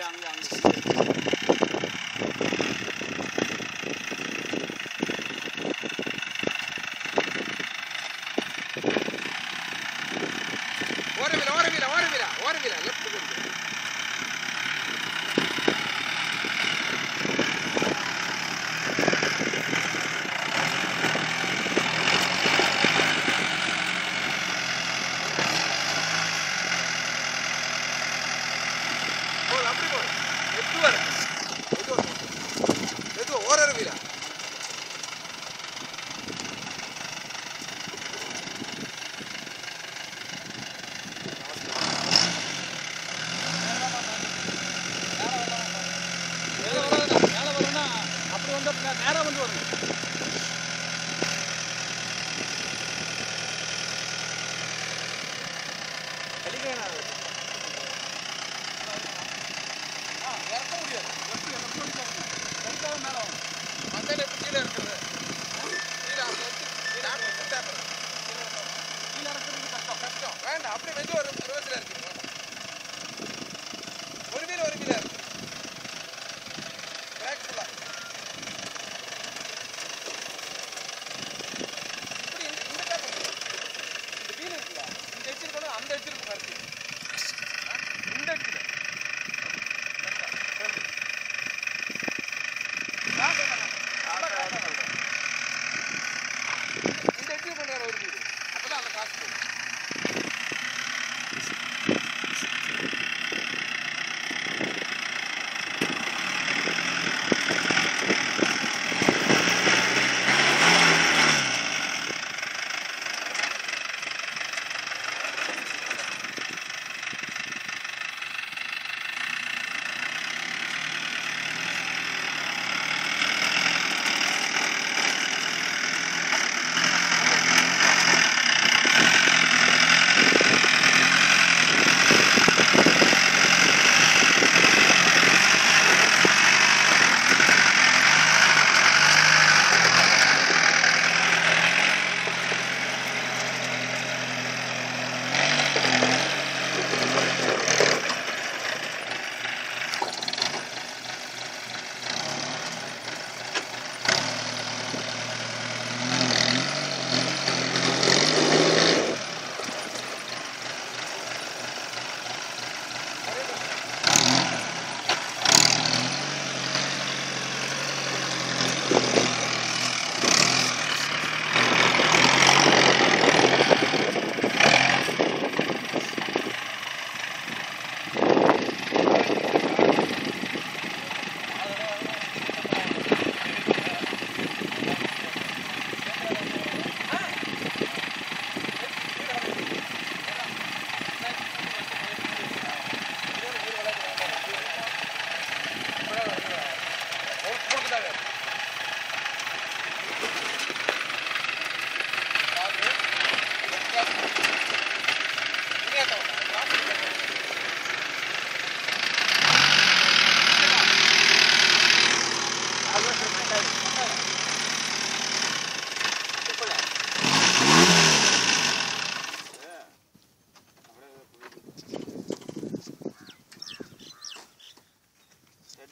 young. எட்டு வர எது எது ஓரவில மேலே வரணும்னா வந்து வரணும். வேண்டாம் அப்படி மெதுவாக ஒரு ரோஸில் இருக்குங்க ஒரு மீன் ஒரு மீன்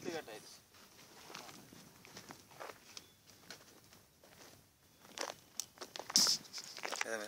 ವ್ಯಕ್ತಿಗತ ಇದು